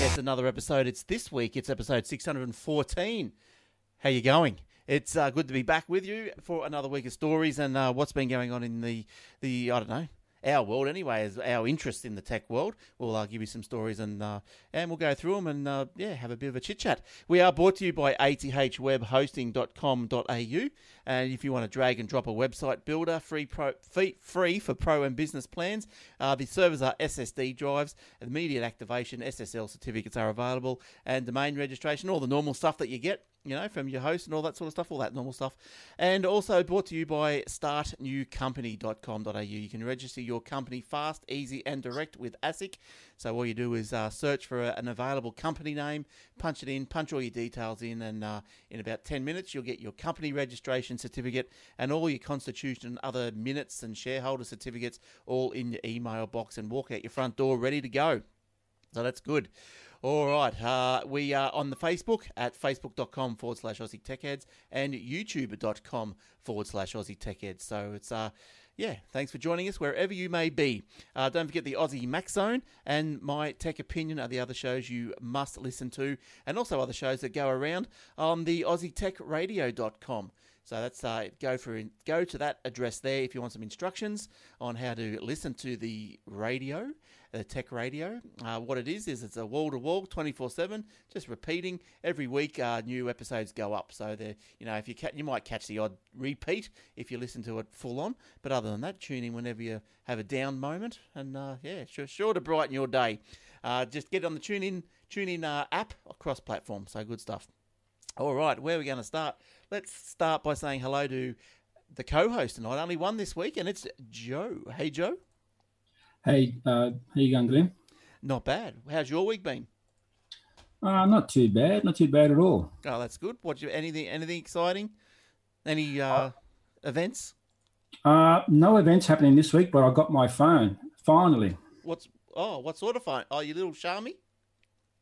Heads, another episode. It's this week, it's episode 614. How you going? It's uh, good to be back with you for another week of stories and uh, what's been going on in the, the I don't know, our world anyway, is our interest in the tech world. We'll uh, give you some stories and uh, and we'll go through them and uh, yeah, have a bit of a chit chat. We are brought to you by athwebhosting.com.au. And if you want to drag and drop a website builder, free pro, free, free for pro and business plans, uh, the servers are SSD drives, immediate activation, SSL certificates are available, and domain registration, all the normal stuff that you get you know, from your host and all that sort of stuff, all that normal stuff. And also brought to you by startnewcompany.com.au. You can register your company fast, easy, and direct with ASIC. So all you do is uh, search for an available company name, punch it in, punch all your details in, and uh, in about 10 minutes, you'll get your company registration certificate and all your constitution and other minutes and shareholder certificates all in your email box and walk out your front door ready to go. So that's good. All right. Uh, we are on the Facebook at facebook.com forward slash Aussie Tech Heads and youtube.com forward slash Aussie Tech Heads. So it's, uh, yeah, thanks for joining us wherever you may be. Uh, don't forget the Aussie Mac Zone and My Tech Opinion are the other shows you must listen to, and also other shows that go around on the AussieTechRadio.com. So that's uh, go for go to that address there if you want some instructions on how to listen to the radio uh, tech radio. Uh, what it is is it's a wall to wall, twenty four seven, just repeating every week. Uh, new episodes go up, so the you know if you ca- you might catch the odd repeat if you listen to it full on, but other than that, tune in whenever you have a down moment, and uh, yeah, sure, sure to brighten your day. Uh, just get on the tune in tune in app across platform. So good stuff. All right, where are we going to start? Let's start by saying hello to the co-host tonight. Only one this week, and it's Joe. Hey, Joe. Hey, uh, how you going, Glenn? Not bad. How's your week been? Uh, not too bad. Not too bad at all. Oh, that's good. What you anything anything exciting? Any uh, uh, events? Uh, no events happening this week, but I got my phone finally. What's oh, what sort of phone? Oh, your little Xiaomi?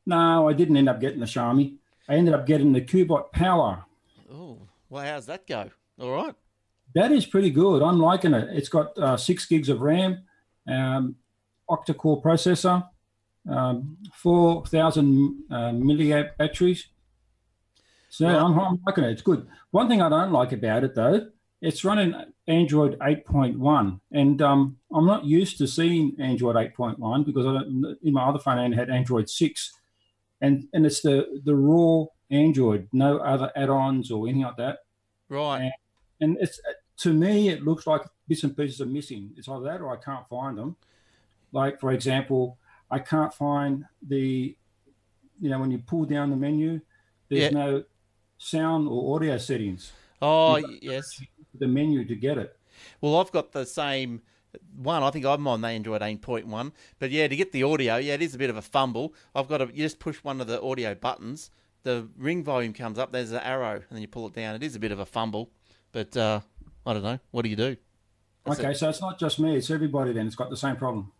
No, I didn't end up getting the Xiaomi. I ended up getting the Cubot Power. Oh, well, how's that go? All right. That is pretty good. I'm liking it. It's got uh, six gigs of RAM, um, octa-core processor, um, 4,000 uh, milliamp batteries. So right. I'm, I'm, liking it. It's good. One thing I don't like about it though, it's running Android 8.1, and um, I'm not used to seeing Android 8.1 because I in my other phone I had Android 6, and and it's the the raw Android, no other add-ons or anything like that. Right. And, and it's to me, it looks like bits and pieces are missing. It's either that or I can't find them. Like, for example, I can't find the, you know, when you pull down the menu, there's yeah. no sound or audio settings. Oh, yes. The menu to get it. Well, I've got the same one. I think I'm on the Android 8.1. But yeah, to get the audio, yeah, it is a bit of a fumble. I've got to, you just push one of the audio buttons, the ring volume comes up, there's an arrow, and then you pull it down. It is a bit of a fumble. But uh, I don't know. What do you do? That's okay, it. so it's not just me; it's everybody. Then it's got the same problem.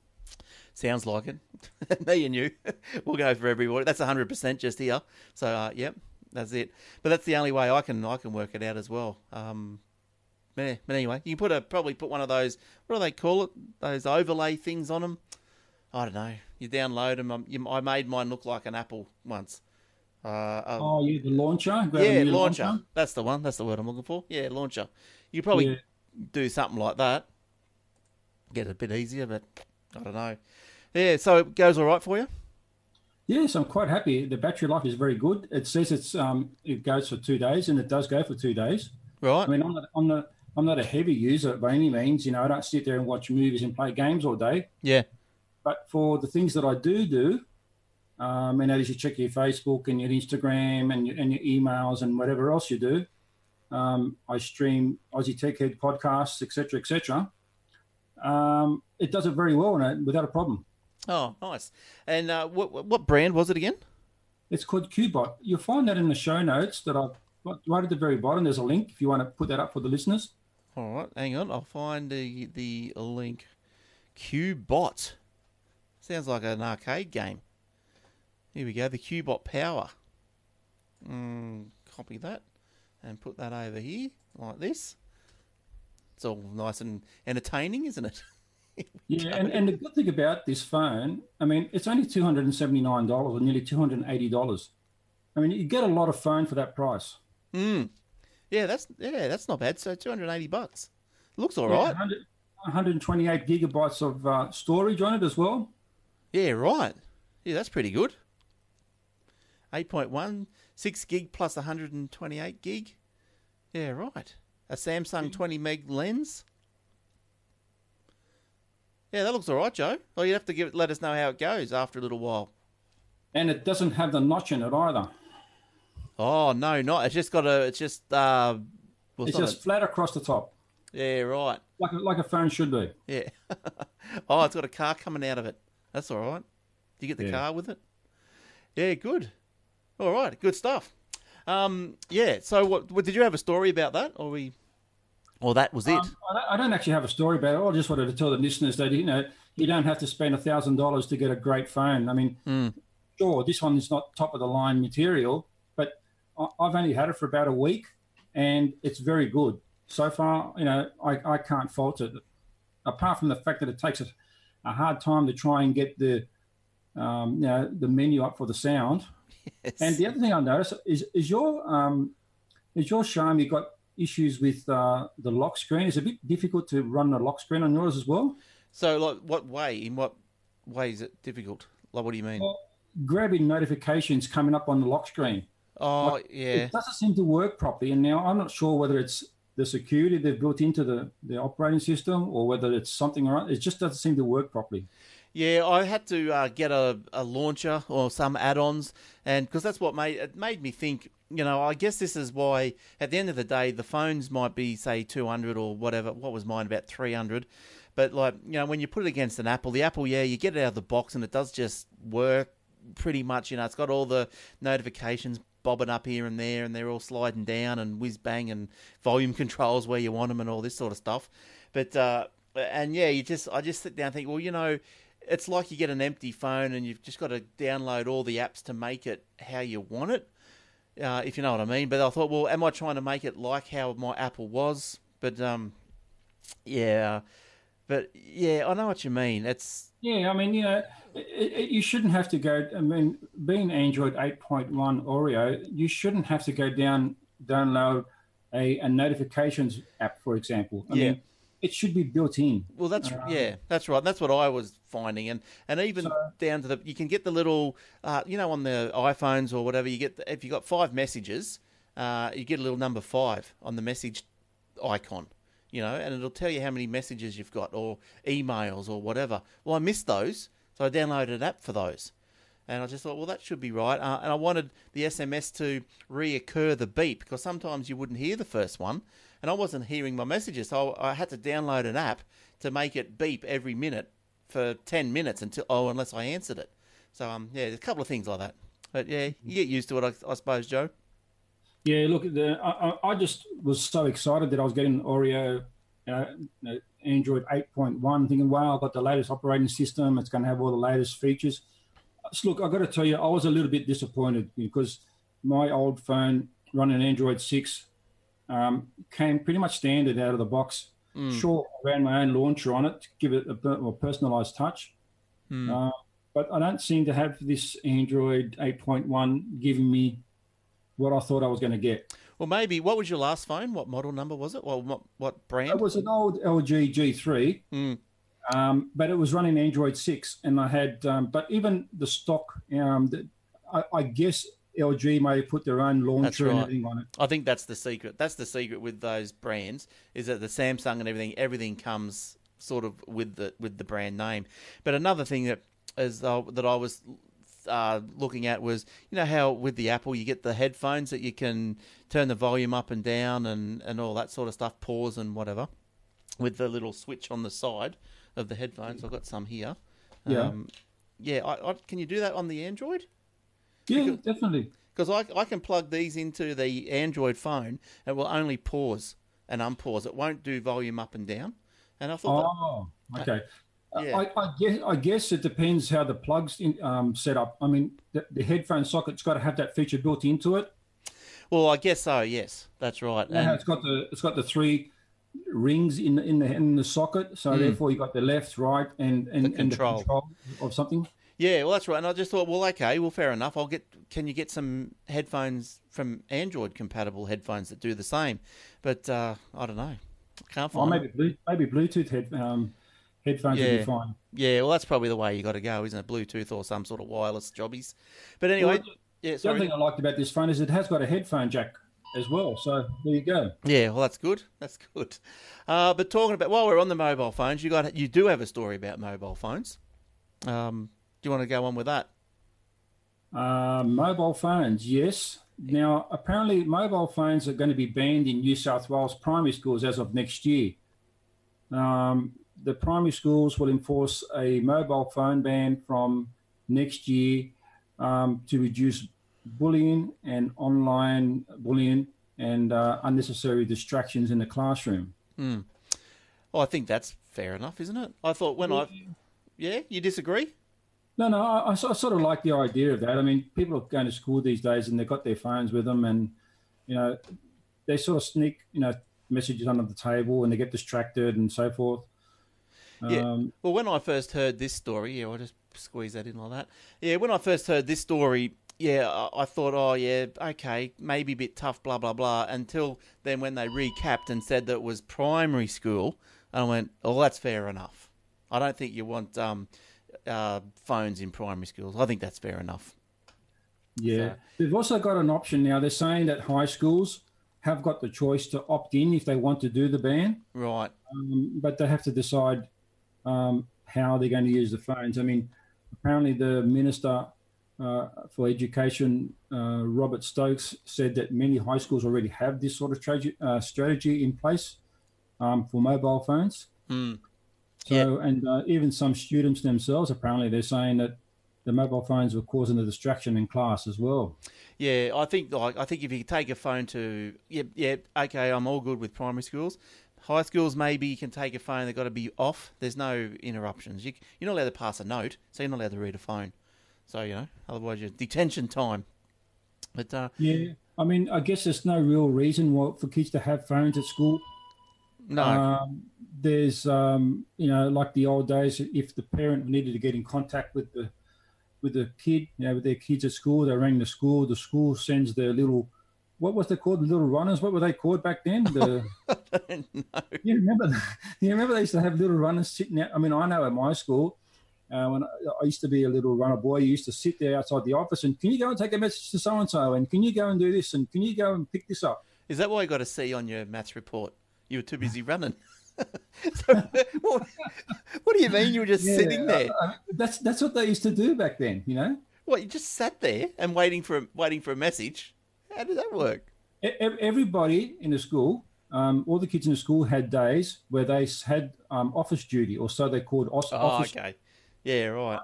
Sounds like it. me and you, we'll go for everybody. That's hundred percent just here. So, uh, yep, that's it. But that's the only way I can I can work it out as well. Um, but anyway, you can put a probably put one of those. What do they call it? Those overlay things on them. I don't know. You download them. Um, you, I made mine look like an apple once. Uh, um, oh, yeah, the launcher. yeah, launcher. launcher. That's the one. That's the word I'm looking for. Yeah, launcher. You probably yeah. Do something like that. Get it a bit easier, but I don't know. Yeah, so it goes all right for you. Yes, I'm quite happy. The battery life is very good. It says it's um it goes for two days, and it does go for two days. Right. I mean, I'm not I'm not I'm not a heavy user by any means. You know, I don't sit there and watch movies and play games all day. Yeah. But for the things that I do do, um, and as you check your Facebook and your Instagram and your, and your emails and whatever else you do, um, I stream Aussie Tech Head podcasts, etc., etc. Um, it does it very well and without a problem. Oh, nice. And uh, what what brand was it again? It's called Cubot. You'll find that in the show notes that I've right at the very bottom. There's a link if you want to put that up for the listeners. All right, hang on. I'll find the the link. Cubot sounds like an arcade game. Here we go. The Cubot Power. Mm, copy that and put that over here like this. It's all nice and entertaining, isn't it? Yeah, and, and the good thing about this phone, I mean, it's only two hundred and seventy nine dollars or nearly two hundred and eighty dollars. I mean, you get a lot of phone for that price. Mm. Yeah, that's yeah, that's not bad. So two hundred eighty bucks. Looks all Yeah, right. 100 128 gigabytes of uh, storage on it as well. Yeah, right. Yeah, that's pretty good. 8.1, 6 gig plus 128 gig. Yeah, right. A Samsung 20 meg lens. Yeah, that looks all right, Joe. Well, you'd have to give it, let us know how it goes after a little while. And it doesn't have the notch in it either. Oh no, not it's just got a. It's just uh. Well, It's just flat across the top, yeah, right. like a, like a phone should be. Yeah. oh, it's got a car coming out of it. That's all right. Do you get the Yeah. car with it? Yeah, good. All right, good stuff. Um, yeah. So, what, what did you have a story about that, or we, or that was it? Um, I, don't, I don't actually have a story about it. I just wanted to tell the listeners that you know you don't have to spend a thousand dollars to get a great phone. I mean, Hmm. sure, this one is not top of the line material, but I, I've only had it for about a week, and it's very good so far. You know, I, I can't fault it. Apart from the fact that it takes a, a hard time to try and get the um, you know the menu up for the sound. Yes. And the other thing I noticed is is your um, is your Xiaomi you got issues with uh, the lock screen? Is it a bit difficult to run the lock screen on yours as well? so, like, what way? In what way is it difficult? Like, what do you mean? Well, grabbing notifications coming up on the lock screen. oh, yeah. It doesn't seem to work properly. And now I'm not sure whether it's the security they've built into the, the operating system or whether it's something around. It just doesn't seem to work properly. Yeah, I had to uh, get a, a launcher or some add-ons, and because that's what made it made me think. You know, I guess this is why at the end of the day, the phones might be say two hundred or whatever. What was mine about three hundred? But like you know, when you put it against an Apple, the Apple, yeah, you get it out of the box and it does just work pretty much. You know, it's got all the notifications bobbing up here and there, and they're all sliding down and whiz bang and volume controls where you want them and all this sort of stuff. But uh, and yeah, you just I just sit down and think, well, you know, it's like you get an empty phone and you've just got to download all the apps to make it how you want it, uh, if you know what I mean. But I thought, well, am I trying to make it like how my Apple was? But um, yeah, but yeah, I know what you mean. It's Yeah, I mean, you know, it, it, you shouldn't have to go. I mean, being Android 8.1 Oreo, you shouldn't have to go down download a, a notifications app, for example. I Yeah. mean, it should be built in. Well, that's yeah, that's right. That's what I was finding, and and even So- down to the you can get the little, uh, you know, on the iPhones or whatever. You get the, if you got five messages, uh, you get a little number five on the message icon, you know, and it'll tell you how many messages you've got or emails or whatever. Well, I missed those, so I downloaded an app for those. And I just thought, well, that should be right. Uh, and I wanted the SMS to reoccur the beep because sometimes you wouldn't hear the first one, and I wasn't hearing my messages. So I had to download an app to make it beep every minute for ten minutes until oh, unless I answered it. So um, yeah, there's a couple of things like that. But yeah, you get used to it, I, I suppose, Joe. Yeah, look, the, I, I- just was so excited that I was getting Oreo, Android 8.1, thinking, wow, I've got the latest operating system. It's going to have all the latest features. So look, I've got to tell you, I was a little bit disappointed because my old phone running Android 6 um, came pretty much standard out of the box. Sure, I ran my own launcher on it to give it a bit more personalized touch. Uh, but I don't seem to have this Android 8.1 giving me what I thought I was going to get. Well, maybe what was your last phone? What model number was it? Well, what, what It was an old LG G3, Mm. um, but it was running Android 6, and I had, um, but even the stock, um, the, I, I guess LG may have put their own launcher and everything on it. I think that's the secret. That's the secret with those brands is that the Samsung and everything, everything comes sort of with the with the brand name. But another thing that is uh, that I was uh, looking at was you know how with the Apple you get the headphones that you can turn the volume up and down and and all that sort of stuff, pause and whatever, with the little switch on the side of the headphones. I've got some here. Yeah. Um, yeah. I, I, can you do that on the Android? Yeah, definitely. Because I, I can plug these into the Android phone and it will only pause and unpause. It won't do volume up and down. And I thought, Oh, okay. Yeah. I, I guess I guess it depends how the plugs in, um, set up. I mean, the, the headphone socket's got to have that feature built into it. well, I guess so. Yes, that's right. How And, it's got the it's got the three rings in in the in the socket, so Mm. therefore you have got the left, right, and and, The and the control of something. Yeah, well, that's right. And I just thought, well, okay, well, fair enough. I'll get. Can you get some headphones from Android compatible headphones that do the same? But uh, I don't know. Can't find. maybe maybe Bluetooth head, um, headphones would Yeah. be fine. Yeah, well, that's probably the way you got to go, isn't it? Bluetooth or some sort of wireless jobbies. But anyway, Well, yeah, The other thing I liked about this phone is it has got a headphone jack as well. So there you go. Yeah, well, that's good. That's good. Uh, but talking about while we're on the mobile phones, you got you do have a story about mobile phones. Um, do you want to go on with that? Uh, mobile phones, yes. Now, apparently, mobile phones are going to be banned in New South Wales primary schools as of next year. Um, the primary schools will enforce a mobile phone ban from next year um, to reduce bullying and online bullying and uh, unnecessary distractions in the classroom. Hmm. Well, I think that's fair enough, isn't it? I thought when I, yeah, you disagree? No, no, I, I sort of like the idea of that. I mean, people are going to school these days and they've got their phones with them, and you know, they sort of sneak, you know, messages under the table and they get distracted and so forth. Yeah. Um, Well, when I first heard this story, yeah, I'll just squeeze that in like that. Yeah, when I first heard this story, yeah, I, I thought, oh, yeah, okay, maybe a bit tough, blah, blah, blah. Until then, when they recapped and said that it was primary school, I went, oh, that's fair enough. I don't think you want um, uh, phones in primary schools. I think that's fair enough. yeah, they've also got an option now. They're saying that high schools have got the choice to opt in if they want to do the ban, Right. um, but they have to decide um, how they're going to use the phones. I mean, apparently the minister uh, for education, uh, Robert Stokes, said that many high schools already have this sort of tra- uh, strategy in place um, for mobile phones. Hmm. So, and uh, even some students themselves, apparently, they're saying that the mobile phones were causing a distraction in class as well. Yeah, I think like I think if you take a phone to yeah yeah okay I'm all good with primary schools, high schools maybe you can take a phone they've got to be off. There's no interruptions. You, you're not allowed to pass a note, so you're not allowed to read a phone. So you know otherwise you're detention time. But uh, Yeah, I mean, I guess there's no real reason why, for kids to have phones at school. no, Um, there's, um, you know, like the old days, if the parent needed to get in contact with the with the kid, you know, with their kids at school, they rang the school. The school sends their little, what was they called? The little runners. What were they called back then? The, you remember? You remember they used to have little runners sitting out. I mean, I know at my school. Uh, when I, I used to be a little runner boy, you used to sit there outside the office and can you go and take a message to so and so and can you go and do this and can you go and pick this up? Is that why you got a C on your maths report? You were too busy running. So, what, what do you mean you were just sitting there? that's that's what they used to do back then. You know, What you just sat there and waiting for a, waiting for a message? How did that work? Everybody in the school, um, all the kids in the school had days where they had um, office duty, or so they called Oh, okay. Yeah, right.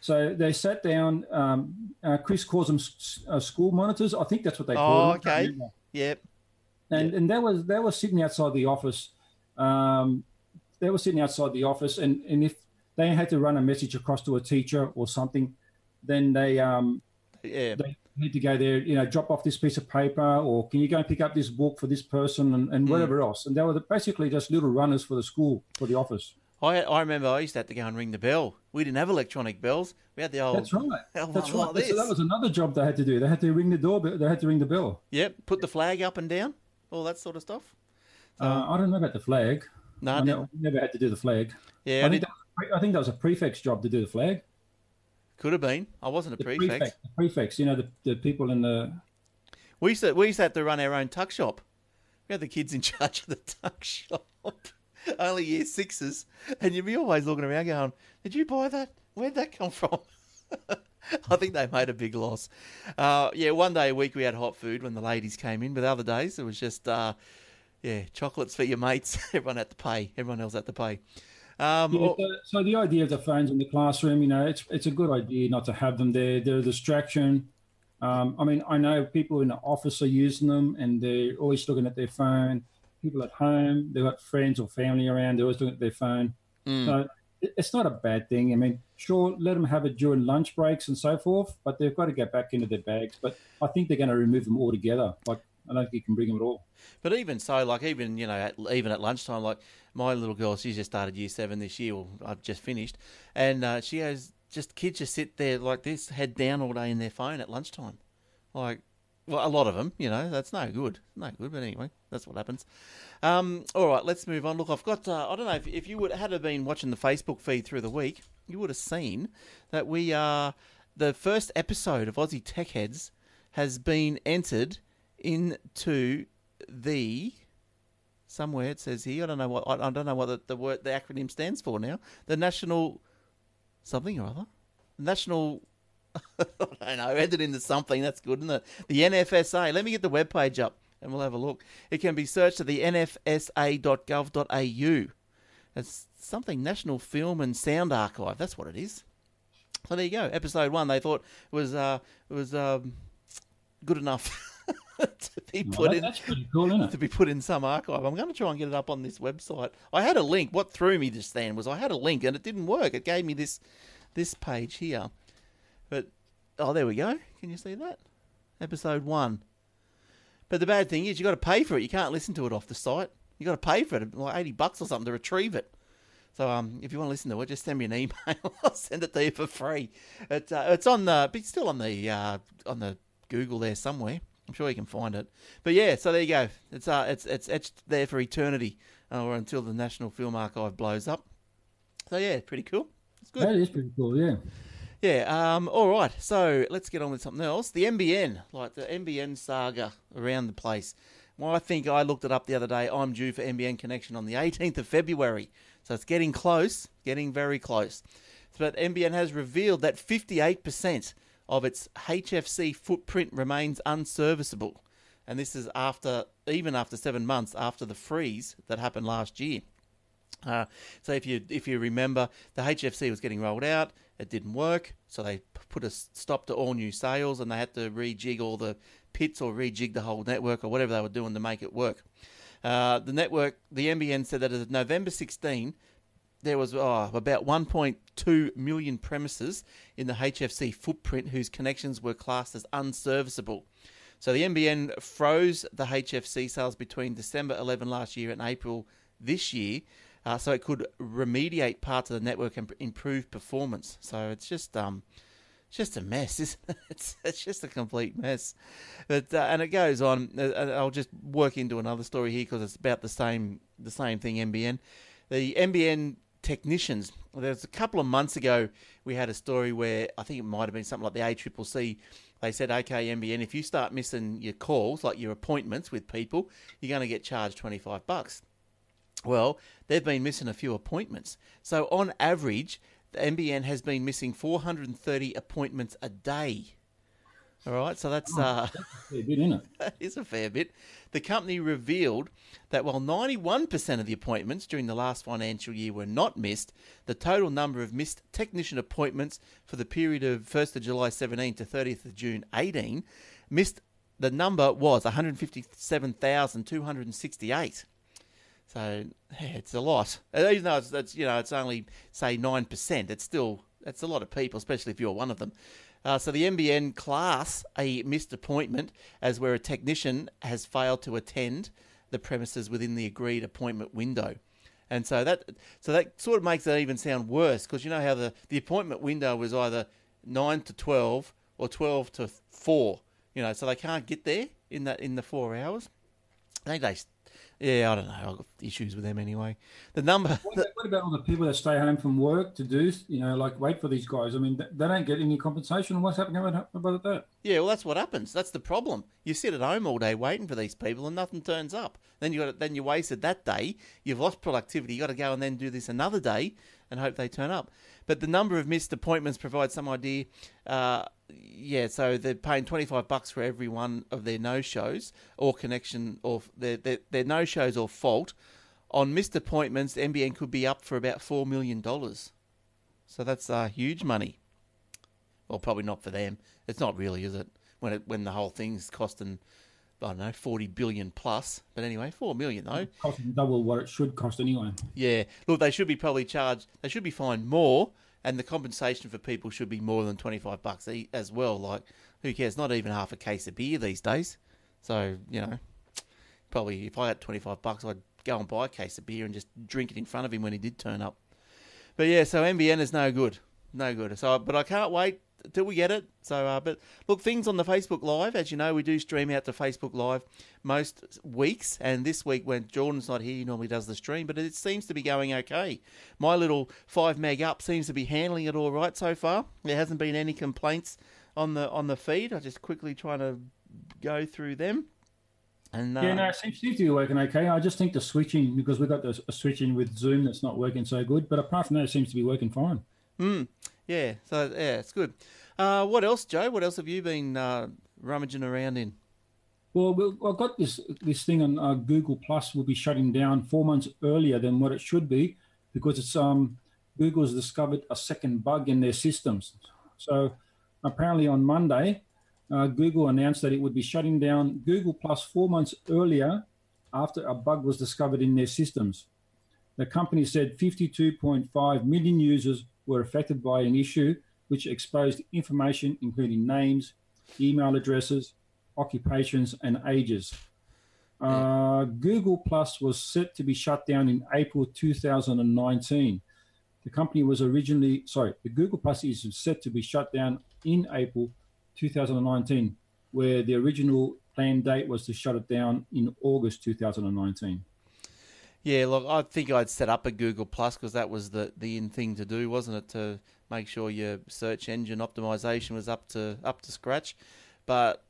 So they sat down. Um, uh, Chris calls them uh, school monitors. I think that's what they Oh, call them. Okay. Yep. And and they was they were sitting outside the office. Um, they were sitting outside the office, and and if they had to run a message across to a teacher or something, then they um, Yeah. they need to go there, you know, drop off this piece of paper, or can you go and pick up this book for this person, and, and Mm. whatever else. And they were basically just little runners for the school, for the office. I I remember I used to have to go and ring the bell. We didn't have electronic bells. We had the old. That's right. old That's right. like So that was another job they had to do. They had to ring the doorbell. They had to ring the bell. Yep. Put the flag up and down. All that sort of stuff. Uh, I don't know about the flag. No, I I never, never had to do the flag. yeah, I think, I think that was a prefect's job to do the flag. could have been. I wasn't a The prefect. prefect, the prefects, you know, the, the people in the. We used to we used to have to run our own tuck shop. We had the kids in charge of the tuck shop. Only year sixes, and you'd be always looking around going, "Did you buy that? Where'd that come from?" I think they made a big loss. Uh, yeah, one day a week we had hot food when the ladies came in, but other days it was just, uh, yeah, chocolates for your mates. Everyone had to pay. Everyone else had to pay. Um, Yeah, so, so the idea of the phones in the classroom, you know, it's it's a good idea not to have them there. They're a distraction. Um, I mean, I know people in the office are using them and they're always looking at their phone. People at home, they've got friends or family around, they're always looking at their phone. mm. So it's not a bad thing. I mean, sure, let them have it during lunch breaks and so forth, but they've got to get back into their bags. But I think they're going to remove them altogether. Like I don't think you can bring them at all. But even so, like even you know, at, even at lunchtime, like my little girl, she's just started year seven this year. Well, I've just finished, and uh, she has just kids just sit there like this, head down all day in their phone at lunchtime, like. Well, a lot of them, you know, that's no good. No good, but anyway, that's what happens. Um, all right, let's move on. Look, I've got, uh, I don't know, if, if you would had have been watching the Facebook feed through the week, you would have seen that we are, the first episode of Aussie Tech Heads has been entered into the somewhere it says here. I don't know what I, I don't know what the, the word the acronym stands for now. The National something or other. National I don't know, entered into something. That's good, isn't it? The NFSA. Let me get the webpage up and we'll have a look. It can be searched at the nfsa.gov.au. It's something National Film and Sound Archive. That's what it is. So there you go. Episode one. They thought was uh, was um, good enough. to be put Oh, in that's pretty cool, isn't to be put in some archive. I'm going to try and get it up on this website. I had a link. What threw me just then was I had a link and it didn't work. It gave me this this page here. But oh, there we go. Can you see that? Episode 1. But the bad thing is you got to pay for it. You can't listen to it off the site. You got to pay for it, like 80 bucks or something to retrieve it. So um, if you want to listen to it, just send me an email. I'll send it to you for free. It, uh, it's on the, it's still on the uh, on the Google there somewhere. I'm sure you can find it. But yeah, so there you go. It's uh, it's it's etched there for eternity, uh, or until the National Film Archive blows up. So yeah, pretty cool. It's good. That is pretty cool, yeah. Yeah. Um. All right. So let's get on with something else. The NBN, like the NBN saga around the place. Well, I think I looked it up the other day. I'm due for NBN connection on the 18th of February, so it's getting close, getting very close. But NBN has revealed that 58% of its HFC footprint remains unserviceable, and this is after even after seven months after the freeze that happened last year. Uh, so if you if you remember, the HFC was getting rolled out. It didn't work, so they put a stop to all new sales, and they had to rejig all the pits or rejig the whole network or whatever they were doing to make it work. Uh, the network, the NBN said that as of November 16, there was oh, about 1.2 million premises in the HFC footprint whose connections were classed as unserviceable. So the NBN froze the HFC sales between December 11 last year and April this year, uh, so it could remediate parts of the network and improve performance. So it's just um, just a mess, isn't it? It's, just a complete mess. But uh, and it goes on. uh, I'll just work into another story here because it's about the same the same thing. NBN, the NBN technicians. There's a couple of months ago we had a story where I think it might have been something like the ACCC. They said, okay, NBN, if you start missing your calls, like your appointments with people, you're going to get charged 25 bucks. Well, they've been missing a few appointments. So on average, the NBN has been missing 430 appointments a day. All right, so that's uh, Yeah, bit, isn't it? that is a fair bit. The company revealed that while 91% of the appointments during the last financial year were not missed, the total number of missed technician appointments for the period of 1st of July 17 to 30th of June 18 missed the number was 157,268. So yeah, it's a lot. Even though it's, it's you know it's only say nine percent, it's still that's a lot of people, especially if you're one of them. Uh, so the NBN class a missed appointment as where a technician has failed to attend the premises within the agreed appointment window. And so that so that sort of makes it even sound worse because you know how the, the appointment window was either nine to twelve or twelve to four. You know, so they can't get there in that in the four hours. I think they, yeah, I don't know. I've got issues with them anyway. The number, What about, what about all the people that stay home from work to do, you know, like wait for these guys? I mean, they don't get any compensation. What's happening about, that? yeah, well, that's what happens. That's the problem. You sit at home all day waiting for these people, and nothing turns up. Then you got then you wasted that day. You've lost productivity. You got to go and then do this another day and hope they turn up. But the number of missed appointments provides some idea. Uh, yeah, so they're paying twenty five bucks for every one of their no shows or connection or their their, their no shows or fault. On missed appointments, NBN could be up for about four million dollars. So that's uh, huge money. Well, probably not for them. It's not really, is it? When it when the whole thing's costing, I don't know, forty billion plus. But anyway, four million though. Costing double what it should cost anyway. Yeah. Look, they should be probably charged. They should be fined more, and the compensation for people should be more than twenty five bucks as well. Like, who cares? Not even half a case of beer these days. So you know, probably if I had twenty five bucks, I'd go and buy a case of beer and just drink it in front of him when he did turn up. But yeah, so NBN is no good, no good. So, but I can't wait till we get it. So, uh, but look, things on the Facebook Live, as you know, we do stream out to Facebook Live most weeks, and this week when Jordan's not here, he normally does the stream, but it seems to be going okay. My little five meg up seems to be handling it all right so far. There hasn't been any complaints on the on the feed. I'm just quickly trying to go through them. And, yeah, no, it seems, seems to be working okay. I just think the switching because we've got the, switching with Zoom that's not working so good. But apart from that, it seems to be working fine. Mm, yeah, so yeah, it's good. Uh, what else, Joe? What else have you been uh, rummaging around in? Well, I've got this this thing on uh, Google Plus will be shutting down four months earlier than what it should be because it's um Google's discovered a second bug in their systems. So apparently on Monday, uh, Google announced that it would be shutting down Google Plus four months earlier after a bug was discovered in their systems. The company said 52.5 million users were affected by an issue which exposed information including names, email addresses, occupations, and ages. Uh, Google Plus was set to be shut down in April 2019. The company was originally, sorry, the Google Plus is set to be shut down in April 2019, where the original planned date was to shut it down in August 2019. Yeah, look, I think I'd set up a Google Plus because that was the the in thing to do, wasn't it? To make sure your search engine optimization was up to up to scratch. But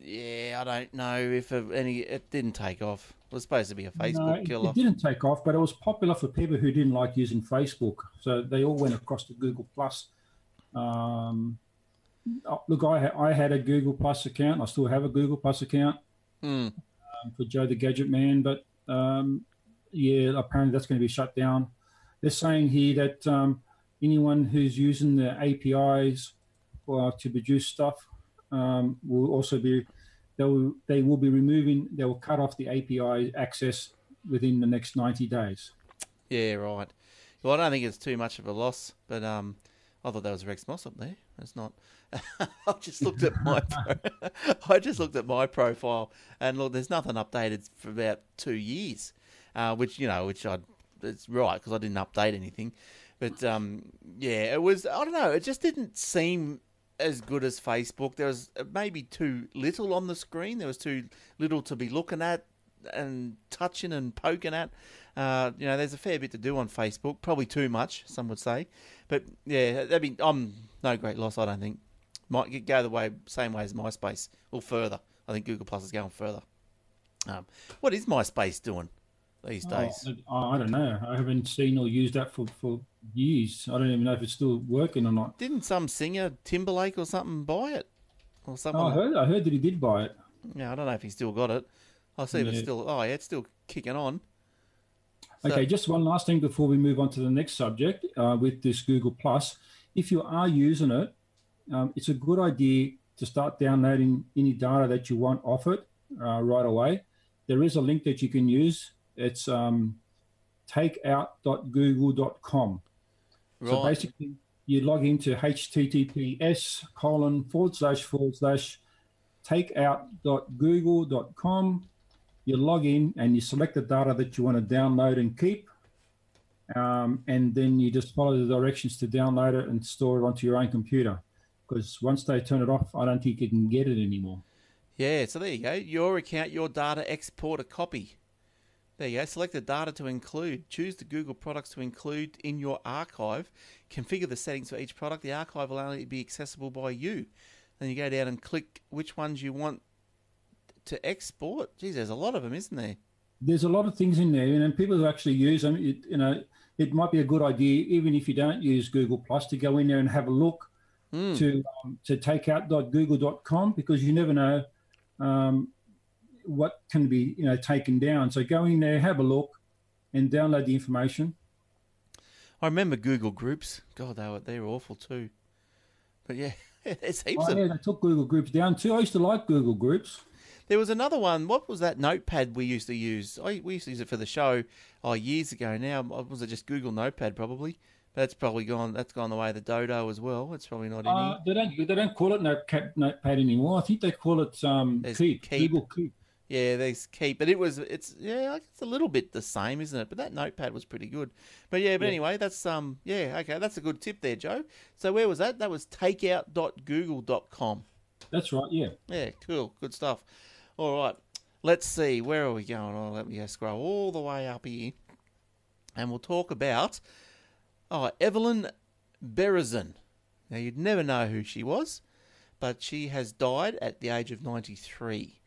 yeah, I don't know if any. It didn't take off. It was supposed to be a Facebook no, killer. It didn't take off, but it was popular for people who didn't like using Facebook, so they all went across to Google Plus. Um, oh, look, I I had a Google Plus account. I still have a Google Plus account mm. um, for Joe the Gadget Man, but um, yeah, apparently that's going to be shut down. They're saying here that um, anyone who's using the APIs uh, to produce stuff um, will also be they will they will be removing they will cut off the API access within the next ninety days. Yeah, right. Well, I don't think it's too much of a loss, but um, I thought that was Rex Moss up there. It's not. I just looked at my pro- I just looked at my profile and look, there's nothing updated for about two years, uh, which you know, which I it's right because I didn't update anything, but um, yeah, it was I don't know, it just didn't seem as good as Facebook. There was maybe too little on the screen. There was too little to be looking at and touching and poking at. Uh, you know, there's a fair bit to do on Facebook. Probably too much, some would say. But yeah, that'd be I'm no great loss. I don't think. Might go the way same way as MySpace or further. I think Google Plus is going further. Um, what is MySpace doing these oh, days? Oh, I don't know. I haven't seen or used that for, for years. I don't even know if it's still working or not. Didn't some singer Timberlake or something buy it? Or something? Oh, I heard. I heard that he did buy it. Yeah, I don't know if he still got it. I'll see yeah. if it's still. Oh, yeah, it's still kicking on. So, okay, just one last thing before we move on to the next subject uh, with this Google Plus. If you are using it, um, it's a good idea to start downloading any data that you want off it uh, right away. There is a link that you can use. It's um, takeout.google.com. Right. So basically, you log into https colon forward slash forward slash takeout.google.com. You log in and you select the data that you want to download and keep. Um, and then you just follow the directions to download it and store it onto your own computer. Because once they turn it off, I don't think you can get it anymore. Yeah, so there you go. Your account, your data, export a copy. There you go. Select the data to include. Choose the Google products to include in your archive. Configure the settings for each product. The archive will only be accessible by you. Then you go down and click which ones you want to export. Geez, there's a lot of them, isn't there? There's a lot of things in there, and people who actually use them, it, you know, it might be a good idea, even if you don't use Google Plus, to go in there and have a look mm. to um, to takeout.google.com because you never know um, what can be you know taken down. So go in there, have a look, and download the information. I remember Google Groups. God, they were they were awful too. But yeah, it's heaps oh, of. Yeah, they took Google Groups down too. I used to like Google Groups. There was another one. What was that notepad we used to use? I, we used to use it for the show oh, years ago now. Was it just Google Notepad probably? That's probably gone. That's gone the way of the Dodo as well. It's probably not in Uh, they don't they don't call it Notepad, Notepad anymore. I think they call it um, There's Keep, Keep. Google Keep. Yeah, there's keep, but it was it's yeah, like it's a little bit the same, isn't it? But that notepad was pretty good. But yeah, but Yeah. anyway, that's um yeah, okay, that's a good tip there, Joe. So where was that? That was takeout.google.com. That's right. Yeah. Yeah, cool, good stuff. All right, let's see, where are we going? Oh, let me go scroll all the way up here, and we'll talk about oh Evelyn Berezin. Now you'd never know who she was, but she has died at the age of ninety three.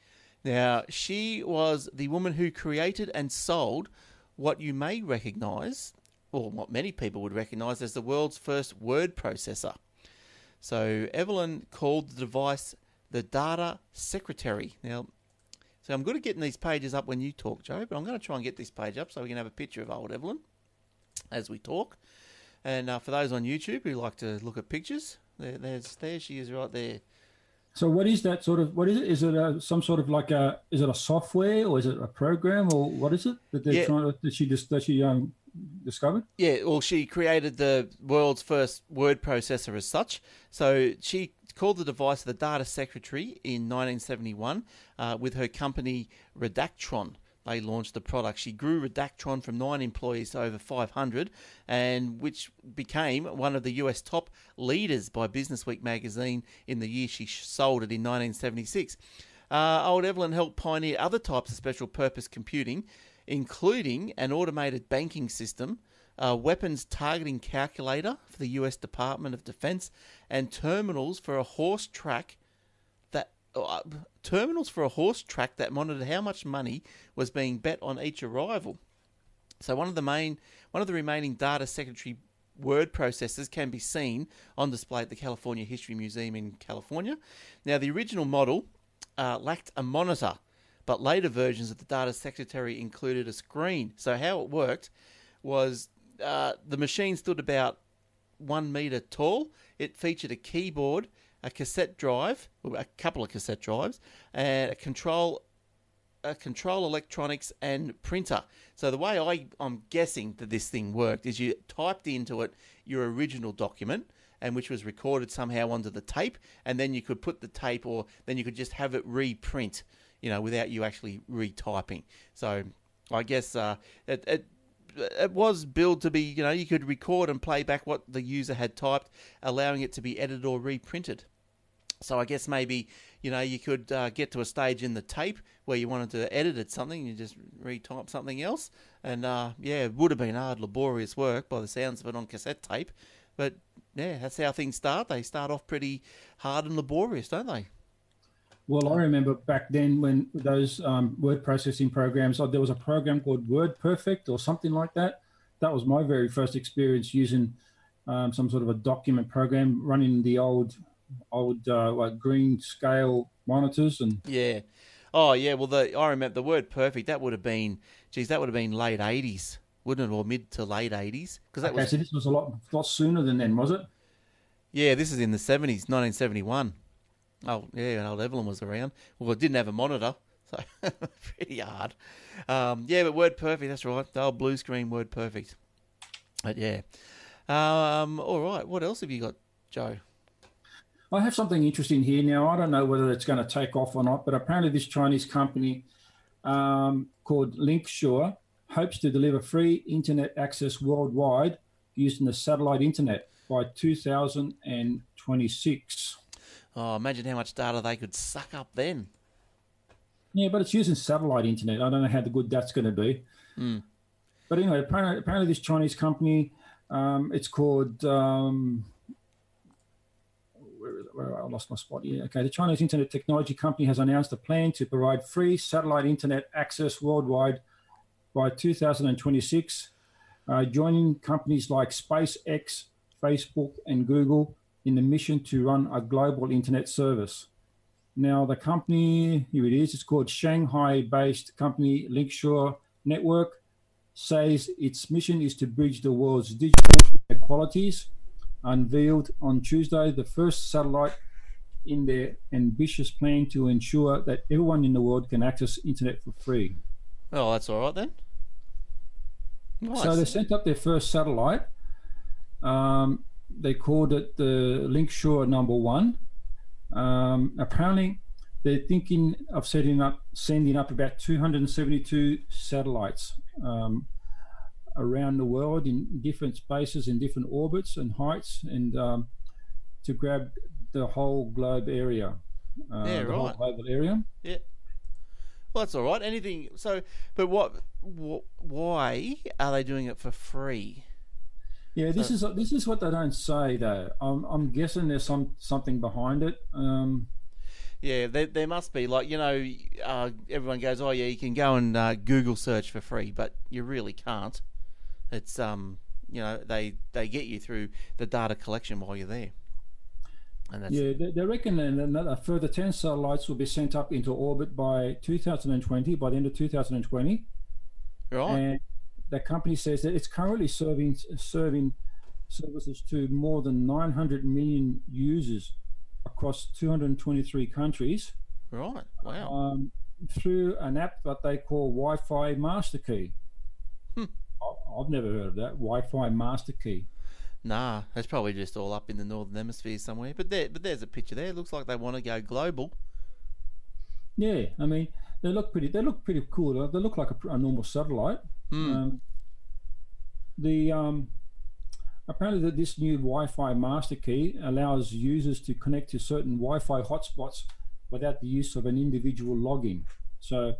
Now, she was the woman who created and sold what you may recognize, or what many people would recognize as the world's first word processor. So, Evelyn called the device the Data Secretary. Now, so I'm good at getting these pages up when you talk, Joe, but I'm going to try and get this page up so we can have a picture of old Evelyn as we talk. And uh, for those on YouTube who like to look at pictures, there, there's there she is right there. So what is that sort of? What is it? Is it a, some sort of like a? Is it a software or is it a program or what is it that they're Yeah. trying to? That she just that she um discovered? Yeah, well, she created the world's first word processor as such. So she called the device the Data Secretary in 1971 uh, with her company Redactron. They launched the product. She grew Redactron from nine employees to over 500, and which became one of the US top leaders by Businessweek magazine in the year she sold it in 1976. Uh, old Evelyn helped pioneer other types of special purpose computing, including an automated banking system, a weapons targeting calculator for the US Department of Defense, and terminals for a horse track uh, terminals for a horse track that monitored how much money was being bet on each arrival. So one of the main, one of the remaining data secretary word processors can be seen on display at the California History Museum in California. Now the original model uh, lacked a monitor, but later versions of the data secretary included a screen. So how it worked was uh, the machine stood about one meter tall. It featured a keyboard, a cassette drive, a couple of cassette drives, and a control a control electronics and printer. So the way I, I'm guessing that this thing worked is you typed into it your original document and which was recorded somehow onto the tape and then you could put the tape or then you could just have it reprint, you know, without you actually retyping. So I guess uh, it, it it was billed to be, you know, you could record and play back what the user had typed, allowing it to be edited or reprinted. So I guess maybe you know you could uh, get to a stage in the tape where you wanted to edit it something, you just retype something else, and uh, yeah, it would have been hard, laborious work by the sounds of it on cassette tape. But yeah, that's how things start. They start off pretty hard and laborious, don't they? Well, I remember back then when those um, word processing programs, oh, there was a program called Word Perfect or something like that. That was my very first experience using um, some sort of a document program running the old, old uh, like green scale monitors and Yeah. Oh yeah. Well, the I remember the word perfect. That would have been, geez, that would have been late eighties, wouldn't it, or mid to late eighties? Because that okay, was so this was a lot, lot sooner than then, was it? Yeah, this is in the seventies, nineteen seventy one. Oh yeah, and old Evelyn was around. Well, it didn't have a monitor, so pretty hard. Um, yeah, but Word Perfect, that's right. The old blue screen Word Perfect. But yeah. Um, all right. What else have you got, Joe? I have something interesting here now. I don't know whether it's going to take off or not, but apparently this Chinese company um, called LinkSure hopes to deliver free internet access worldwide using the satellite internet by 2026. Oh, imagine how much data they could suck up then. Yeah, but it's using satellite internet. I don't know how good that's going to be. Mm. But anyway, apparently, apparently this Chinese company, um, it's called. Um, I lost my spot here. Okay, the Chinese internet technology company has announced a plan to provide free satellite internet access worldwide by 2026, uh, joining companies like SpaceX, Facebook, and Google in the mission to run a global internet service. Now, the company, here it is, it's called Shanghai based company LinkSure Network, says its mission is to bridge the world's digital inequalities. Unveiled on Tuesday, the first satellite in their ambitious plan to ensure that everyone in the world can access internet for free. Oh, that's all right then. Nice. So they sent up their first satellite, Um, they called it the LinkSure Number One. Um, apparently, they're thinking of setting up, sending up about 272 satellites um, around the world in different spaces, in different orbits and heights, and um, to grab the whole globe area. Uh, Yeah, the whole right. global area. Yeah. Well, that's all right. Anything. So, but what? wh why are they doing it for free? Yeah, this So- is this is what they don't say though. I'm, I'm guessing there's some something behind it. Um, Yeah, there, there must be. Like, you know, uh, everyone goes, oh, yeah, you can go and uh, Google search for free, but you really can't. It's, um, you know, they, they get you through the data collection while you're there. And that's, yeah, they, they reckon that another further ten satellites will be sent up into orbit by 2020, by the end of 2020. right. And the company says that it's currently serving serving services to more than 900 million users across 223 countries right. Wow. um, through an app that they call Wi-Fi Master Key. Hmm. I- I've never heard of that Wi-Fi Master Key. Nah, that's probably just all up in the northern hemisphere somewhere. But there, but there's a picture there. It looks like they want to go global. Yeah, I mean they look pretty. They look pretty cool. They look like a, a normal satellite. Hmm. Um, the um, apparently that this new Wi-Fi master key allows users to connect to certain Wi-Fi hotspots without the use of an individual login. So,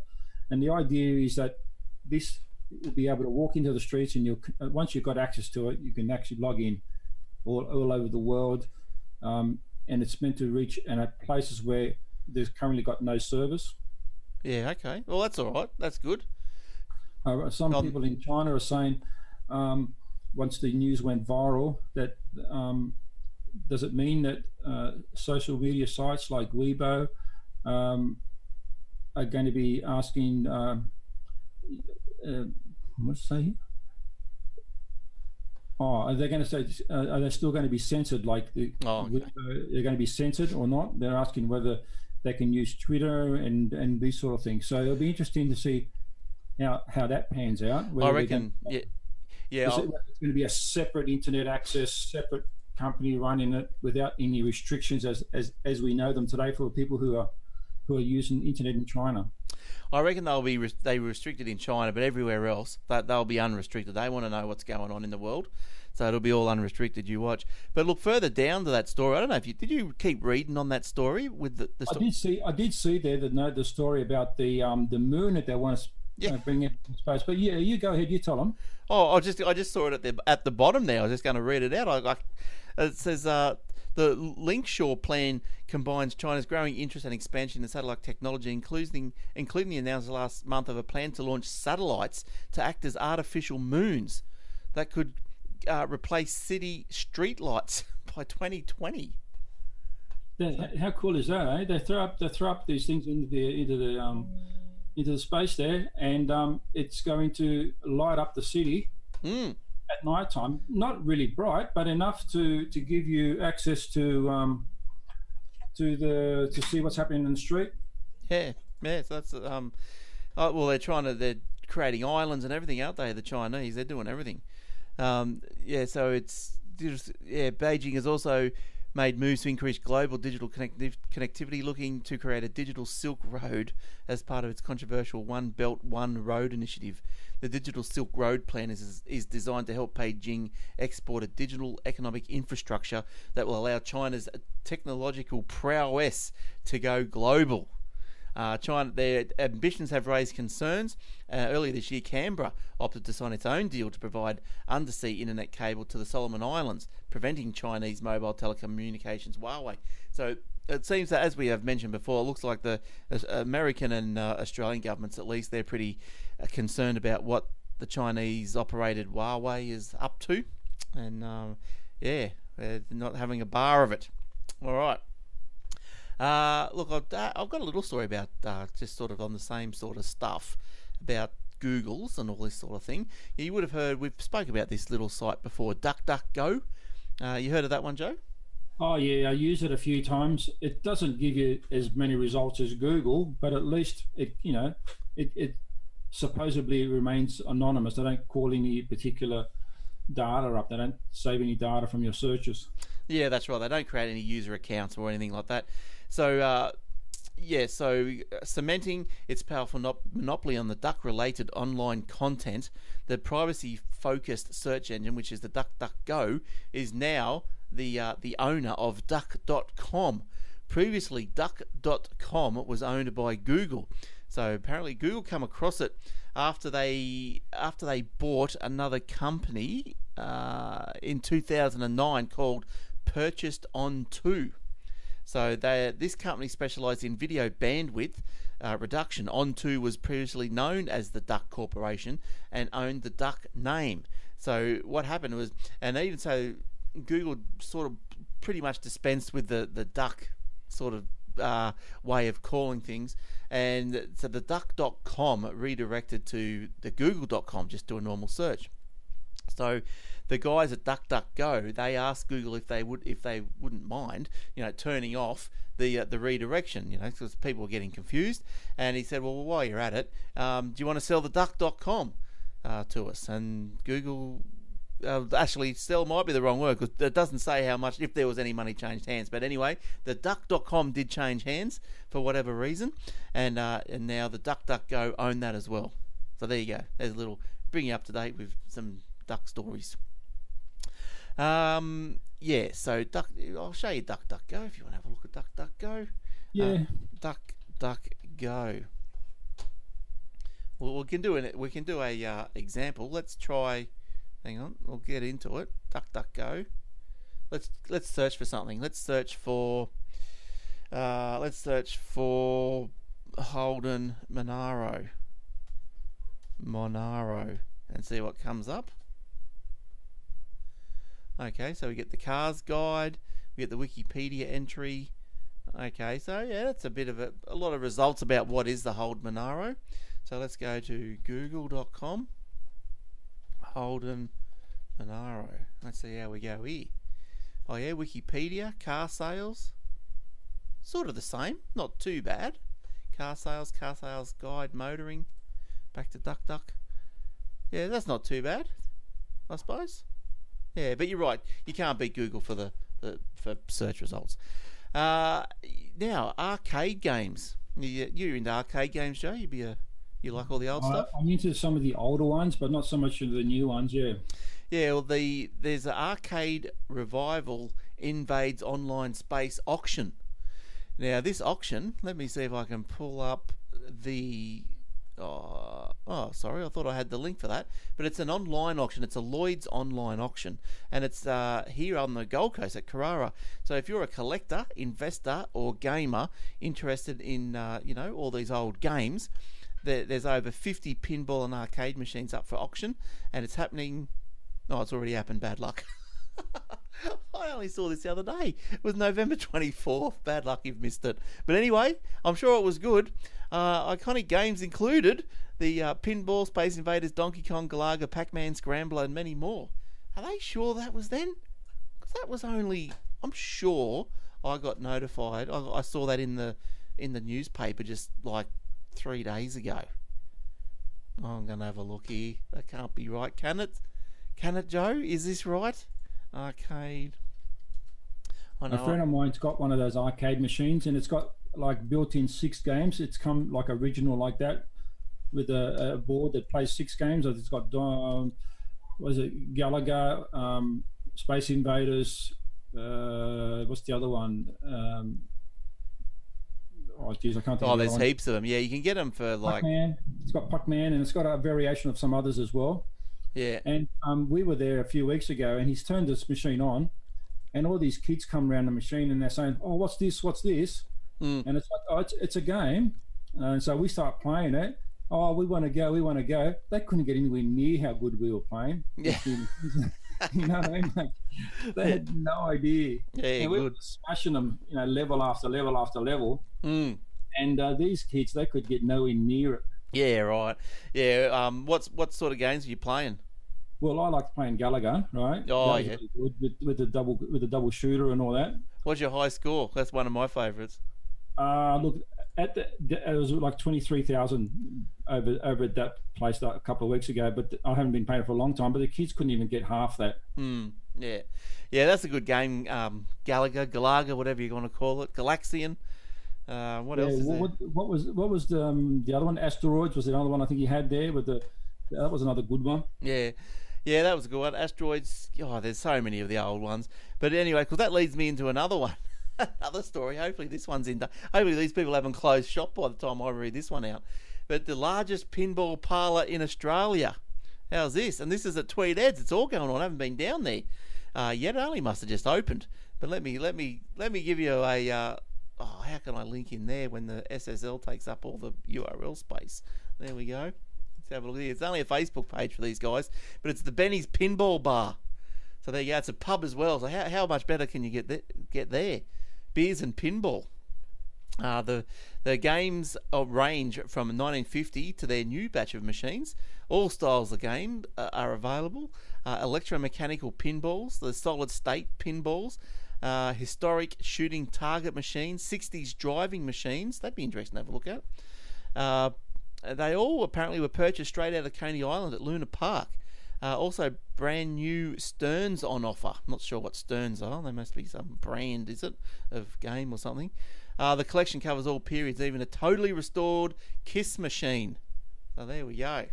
and the idea is that this will be able to walk into the streets, and you'll uh, once you've got access to it, you can actually log in all, all over the world, um, and it's meant to reach and at places where there's currently got no service. yeah. Okay. Well, that's all right. That's good. Uh, some Um, people in China are saying, um, once the news went viral, that um, does it mean that uh, social media sites like Weibo um, are going to be asking, um, uh, what's say? here? Oh, are they going to say? Uh, are they still going to be censored? Like the Oh, okay. They're going to be censored or not? They're asking whether they can use Twitter and and these sort of things. So it'll be interesting to see how how that pans out. I reckon. Yeah. Yeah. is it, it's going to be a separate internet access, separate company running it without any restrictions as as as we know them today for people who are who are using internet in China. I reckon they'll be res- they restricted in China, but everywhere else that they'll be unrestricted. They want to know what's going on in the world, so it'll be all unrestricted. You watch. But look further down to that story. I don't know if you did you keep reading on that story with the, the I did see I did see there the the story about the um the moon that they want to Yeah. uh, bring into space. But yeah, you go ahead. You tell them. Oh, I just I just saw it at the at the bottom there. I was just going to read it out. I, I it says uh, the LinkSure plan combines China's growing interest and expansion in satellite technology, including including the announcement last month of a plan to launch satellites to act as artificial moons that could uh, replace city streetlights by 2020. That- How cool is that? Eh? They throw up they throw up these things into the into the um into the space there, and um, it's going to light up the city Mm. At night time. Not really bright, but enough to to give you access to um to the to see what's happening in the street. Yeah, yeah. So that's um, oh, well, they're trying to they're creating islands and everything, aren't they? The Chinese, they're doing everything. Um, yeah, so it's just, yeah. Beijing is also made moves to increase global digital connectiv- connectivity, looking to create a digital Silk Road as part of its controversial One Belt One Road initiative. The Digital Silk Road plan is is designed to help Beijing export a digital economic infrastructure that will allow China's technological prowess to go global. Uh, China, their ambitions have raised concerns. Uh, earlier this year, Canberra opted to sign its own deal to provide undersea internet cable to the Solomon Islands, preventing Chinese mobile telecommunications Huawei. So it seems that, as we have mentioned before, it looks like the American and uh, Australian governments, at least, they're pretty uh, concerned about what the Chinese operated Huawei is up to. And um, yeah, they're not having a bar of it. All right. Uh, look, I've, uh, I've got a little story about uh, just sort of on the same sort of stuff about Google's and all this sort of thing. You would have heard we've spoke about this little site before, DuckDuckGo. Uh, you heard of that one, Joe? Oh yeah, I use it a few times. It doesn't give you as many results as Google, but at least it you know it, it supposedly remains anonymous. They don't call any particular data up. They don't save any data from your searches. Yeah, that's right. They don't create any user accounts or anything like that. So, uh, yeah, so uh, cementing its powerful no- monopoly on the duck-related online content, the privacy-focused search engine, which is the DuckDuckGo, is now the uh, the owner of Duck.com. Previously, Duck.com was owned by Google. So apparently, Google come across it after they after they bought another company uh, in 2009 called Purchased On2. So they, this company specialised in video bandwidth uh, reduction. On2 was previously known as the Duck Corporation and owned the Duck name. So what happened was, and even so, Google sort of pretty much dispensed with the, the Duck sort of uh, way of calling things. And so the duck.com redirected to the google.com, just do a normal search. So the guys at DuckDuckGo they asked Google if they would if they wouldn't mind you know turning off the uh, the redirection you know because people were getting confused. And he said well while you're at it um, do you want to sell the duck.com uh, to us? And Google uh, actually sell might be the wrong word because it doesn't say how much if there was any money changed hands. But anyway the duck.com did change hands for whatever reason. And uh, and now the duckduckgo own that as well. So there you go. There's a little bring you up to date with some duck stories um, yeah, so duck. I'll show you Duck Duck Go if you want to have a look at Duck Duck Go. Yeah. Um, duck Duck Go. Well, we can do an we can do a uh, example. Let's try. Hang on, we'll get into it. Duck Duck Go. Let's let's search for something. Let's search for. Uh, let's search for Holden Monaro. Monaro, and see what comes up. Okay, so we get the cars guide, we get the Wikipedia entry. Okay, so yeah, that's a bit of a, a lot of results about what is the Hold Monaro. So let's go to google.com. Holden Monaro. Let's see how we go here. Oh yeah, Wikipedia, car sales. Sort of the same, not too bad. Car sales, car sales guide, motoring. Back to Duck Duck. Yeah, that's not too bad, I suppose. Yeah, but you're right. You can't beat Google for the, the for search results. Uh, now, arcade games. You, you're into arcade games, Joe. You be a you like all the old I, stuff. I'm into some of the older ones, but not so much of the new ones. Yeah. Yeah, well, the there's an arcade revival invades online space auction. Now, this auction, let me see if I can pull up the Oh, oh, sorry, I thought I had the link for that. But it's an online auction. It's a Lloyd's online auction, and it's uh, here on the Gold Coast at Carrara. So if you're a collector, investor, or gamer interested in uh, you know all these old games, there, there's over 50 pinball and arcade machines up for auction, and it's happening. Oh, it's already happened. Bad luck. I only saw this the other day. It was November 24th. Bad luck you've missed it. But anyway, I'm sure it was good. Uh, iconic games included the uh, Pinball, Space Invaders, Donkey Kong, Galaga, Pac Man, Scrambler, and many more. Are they sure that was then? Because that was only. I'm sure I got notified. I, I saw that in the in the newspaper just like three days ago. I'm gonna have a look here. That can't be right, can it? Can it, Joe? Is this right? Arcade. A friend of mine's got one of those arcade machines, and it's got like built-in six games. It's come like original like that, with a, a board that plays six games. It's got um, was it Galaga, um, Space Invaders. Uh, what's the other one? Um, oh, geez, I can't. Oh, there's heaps of them. Yeah, you can get them for like. Pac-Man. It's got Pac-Man, and it's got a variation of some others as well. Yeah. And um, we were there a few weeks ago, and he's turned this machine on, and all these kids come around the machine, and they're saying, "Oh, what's this? What's this?" Mm. And it's like, "Oh, it's, it's a game." And so we start playing it. Oh, we want to go. We want to go. They couldn't get anywhere near how good we were playing. Yeah. you know what I mean? Like, they had no idea. Yeah, and we were good. smashing them, you know, level after level after level. Mm. And uh, these kids, they could get nowhere near it. Yeah, right. Yeah. Um. What's what sort of games are you playing? Well, I like playing Gallagher, right? Oh, yeah. really with, with the double with the double shooter and all that. What's your high score? That's one of my favourites. Uh, look, at the, it was like twenty three thousand over over at that place a couple of weeks ago. But I haven't been paying for a long time. But the kids couldn't even get half that. Mm, yeah, yeah, that's a good game. Um, Galaga, Galaga, whatever you want to call it, Galaxian. Uh, what yeah, else is what, there? what, was what was the um, the other one? Asteroids was the other one I think you had there but the that was another good one. Yeah. Yeah, that was a good one. Asteroids. Oh, there's so many of the old ones. But anyway, because that leads me into another one, another story. Hopefully, this one's in. Hopefully, these people haven't closed shop by the time I read this one out. But the largest pinball parlor in Australia. How's this? And this is at Tweed Heads. It's all going on. I haven't been down there uh, yet. It only must have just opened. But let me let me let me give you a. Uh, oh, how can I link in there when the SSL takes up all the URL space? There we go. Let's have a look here. It's only a Facebook page for these guys, but it's the Benny's Pinball Bar. So there you go. It's a pub as well. So how, how much better can you get th- get there? Beers and pinball. Uh, the the games range from 1950 to their new batch of machines. All styles of game uh, are available. Uh, electromechanical pinballs, the solid state pinballs, uh, historic shooting target machines, 60s driving machines. That'd be interesting to have a look at. Uh, they all apparently were purchased straight out of Coney Island at Luna Park. Uh, also, brand new Sterns on offer. Not sure what Sterns are. They must be some brand, is it, of game or something. Uh, the collection covers all periods, even a totally restored Kiss machine. So there we go.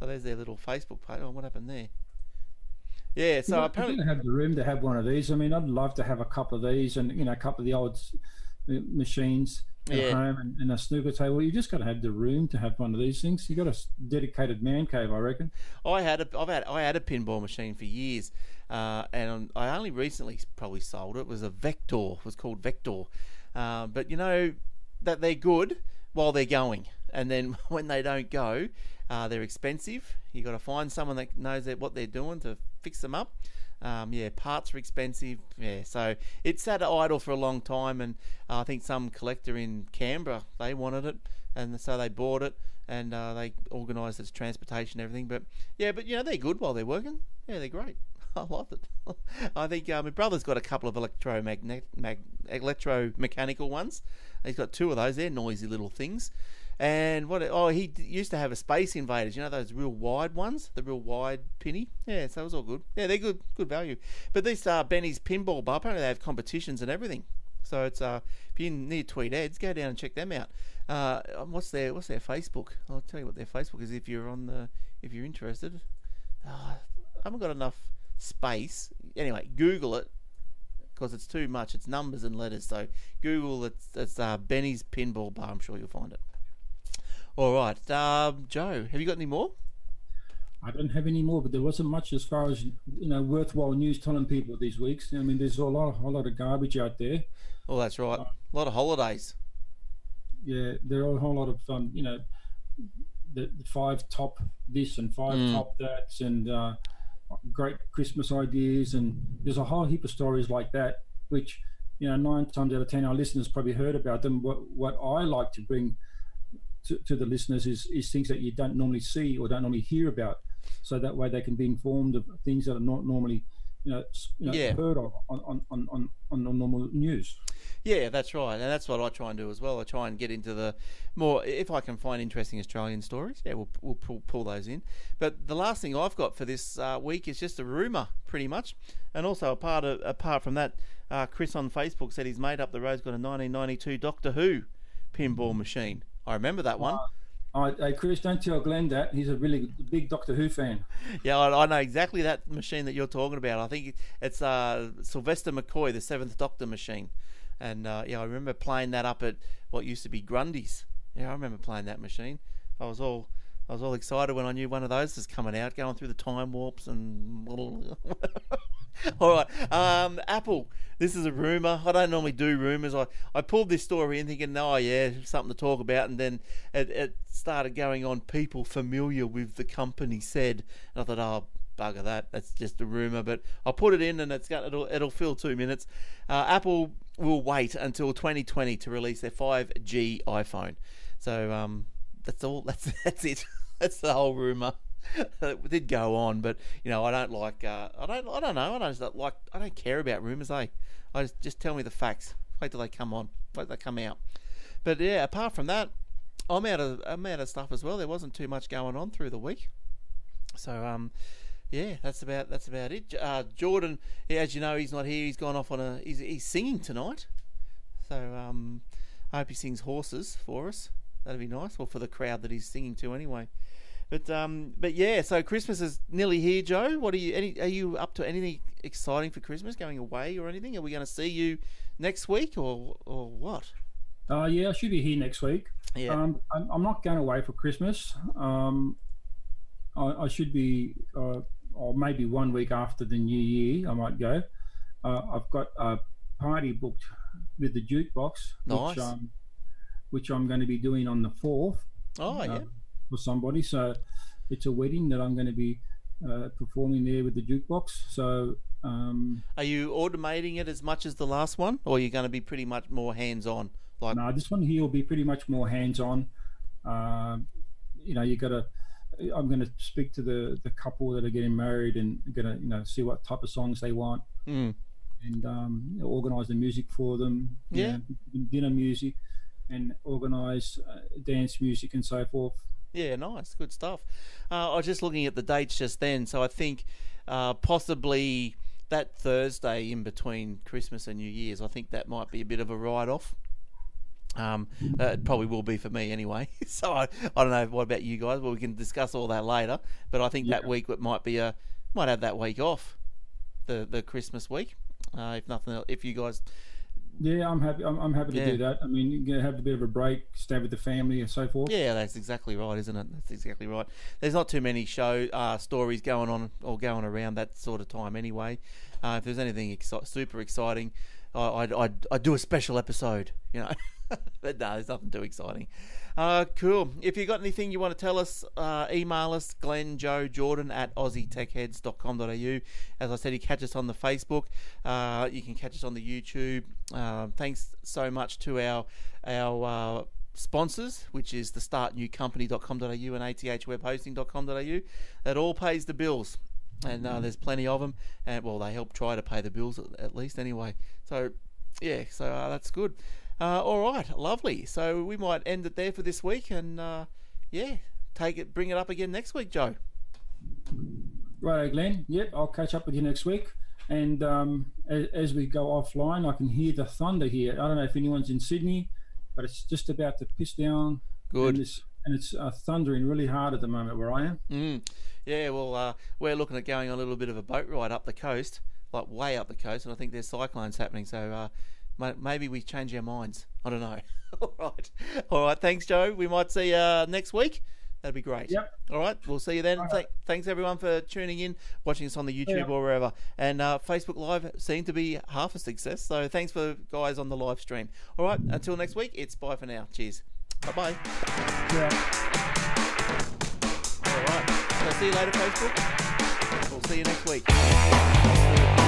So there's their little Facebook page. Oh, what happened there? Yeah, so you apparently don't have the room to have one of these. I mean, I'd love to have a couple of these, and you know, a couple of the old machines at Yeah. home and, and a snooker table. You just got to have the room to have one of these things. You got a dedicated man cave, I reckon. I had a, I've had, I had a pinball machine for years, uh, and I only recently probably sold it. It was a Vector. It was called Vector, uh, but you know that they're good while they're going, and then when they don't go, uh, they're expensive. You got to find someone that knows what they're doing to fix them up. Um, yeah, parts are expensive. Yeah, so it sat idle for a long time, and uh, I think some collector in Canberra they wanted it, and so they bought it, and uh, they organised its transportation and everything. But yeah, but you know they're good while they're working. Yeah, they're great. I love it. I think uh, my brother's got a couple of electromagnet, mag, electromechanical ones. He's got two of those. They're noisy little things. And what? Oh, he used to have a Space Invaders. You know those real wide ones, the real wide pinny. Yeah, so it was all good. Yeah, they're good, good value. But this uh, Benny's Pinball Bar apparently they have competitions and everything. So it's uh, if you're near Heads, go down and check them out. Uh, what's their What's their Facebook? I'll tell you what their Facebook is if you're on the if you're interested. Uh, I haven't got enough space. Anyway, Google it because it's too much. It's numbers and letters. So Google it's it's uh, Benny's Pinball Bar. I'm sure you'll find it. All right, um, Joe, have you got any more? I don't have any more, but there wasn't much as far as you know worthwhile news telling people these weeks. I mean, there's a lot, a lot of garbage out there. Oh, that's right. A lot of holidays. Yeah, there are a whole lot of um, you know, the, the five top this and five Mm. top that's and uh, great Christmas ideas, and there's a whole heap of stories like that, which you know nine times out of ten our listeners probably heard about them. What what I like to bring to, to the listeners is is things that you don't normally see or don't normally hear about, so that way they can be informed of things that are not normally you know, you know Yeah. heard of on on, on, on on normal news. Yeah, that's right, and that's what I try and do as well. I try and get into the more if I can find interesting Australian stories. Yeah, we'll we'll pull, pull those in. But the last thing I've got for this uh, week is just a rumor, pretty much, and also apart of, apart from that, uh, Chris on Facebook said his mate up the road's got a 1992 Doctor Who pinball machine. I remember that one. Uh, hey Chris, don't tell Glenn that he's a really big Doctor Who fan. Yeah, I, I know exactly that machine that you're talking about. I think it's uh, Sylvester McCoy, the Seventh Doctor machine, and uh, yeah, I remember playing that up at what used to be Grundy's. Yeah, I remember playing that machine. I was all I was all excited when I knew one of those was coming out, going through the time warps and all right, um, Apple. This is a rumor. I don't normally do rumors. I, I pulled this story in thinking, oh yeah, something to talk about, and then it, it started going on. People familiar with the company said, and I thought, oh bugger that. That's just a rumor, but I'll put it in, and it's got it'll it'll fill two minutes. Uh, Apple will wait until 2020 to release their 5G iPhone. So um, that's all. That's that's it. That's the whole rumor. it did go on, but you know I don't like. Uh, I don't. I don't know. I don't like. I don't care about rumors. Eh? I just just tell me the facts. Wait till they come on. Wait till they come out. but yeah, apart from that, I'm out of I'm out of stuff as well. There wasn't too much going on through the week, so um, yeah, that's about that's about it. Uh, Jordan, as you know, he's not here. He's gone off on a he's, he's singing tonight, so um, I hope he sings horses for us. That'd be nice, or for the crowd that he's singing to anyway. But um, but yeah, so Christmas is nearly here, Joe. What are you? Any, are you up to anything exciting for Christmas? Going away or anything? Are we going to see you next week or or what? Uh, yeah, I should be here next week. Yeah. Um, I'm, I'm not going away for Christmas. Um, I, I should be, uh, or maybe one week after the New Year, I might go. Uh, I've got a party booked with the jukebox, Nice. which, um, which I'm going to be doing on the fourth oh yeah. uh, for somebody. So it's a wedding that I'm going to be uh, performing there with the jukebox. So um, Are you automating it as much as the last one, or are you going to be pretty much more hands on? Like No, this one here will be pretty much more hands-on. Um, you know, you got to. I'm going to speak to the the couple that are getting married and going to you know see what type of songs they want mm, and um, organise the music for them. Yeah. know, dinner music and organise uh, dance music and so forth. yeah, nice, good stuff. Uh, I was just looking at the dates just then, so I think uh, possibly that Thursday in between Christmas and New Year's, I think that might be a bit of a write off. Um, uh, it probably will be for me anyway. so I, I don't know. What about you guys? Well, we can discuss all that later. But I think that week it might be a might have that week off, the the Christmas week. Uh, if nothing else, if you guys Yeah, I'm happy. I'm, I'm happy to Yeah. do that. I mean, to have a bit of a break, stay with the family and so forth. Yeah, that's exactly right, isn't it? That's exactly right. There's not too many show uh, stories going on or going around that sort of time anyway. Uh, if there's anything exci- super exciting, I, I'd, I'd, I'd do a special episode, you know. but no, there's nothing too exciting. Uh, cool. If you've got anything you want to tell us, uh, email us, Glenn, Joe, Jordan at aussietechheads.com.au. As I said, you catch us on the Facebook. Uh, you can catch us on the YouTube. Uh, thanks so much to our our uh, sponsors, which is the startnewcompany.com.au and athwebhosting.com.au. That all pays the bills. And uh, there's plenty of them. And well, they help try to pay the bills at, at least anyway. So, yeah, so that's good. Uh, all right, lovely. So we might end it there for this week, and uh, yeah, take it, bring it up again next week, Joe. Right, Glenn. Yep, I'll catch up with you next week. And um, as, as we go offline, I can hear the thunder here. I don't know if anyone's in Sydney, but it's just about to piss down. Good. And it's, and it's uh, thundering really hard at the moment where I am. Mm. Yeah, well, uh, we're looking at going on a little bit of a boat ride up the coast, like way up the coast, and I think there's cyclones happening. So uh, maybe we change our minds. I don't know. All right, all right. Thanks, Joe. We might see you uh, next week. That'd be great. Yep. All right, we'll see you then. Th- thanks everyone for tuning in, watching us on the YouTube Yeah. or wherever. And uh, Facebook Live seemed to be half a success. So thanks for guys on the live stream. All right, until next week, it's bye for now. Cheers. Bye bye. Yeah. All right. So see you later, Facebook. We'll see you next week.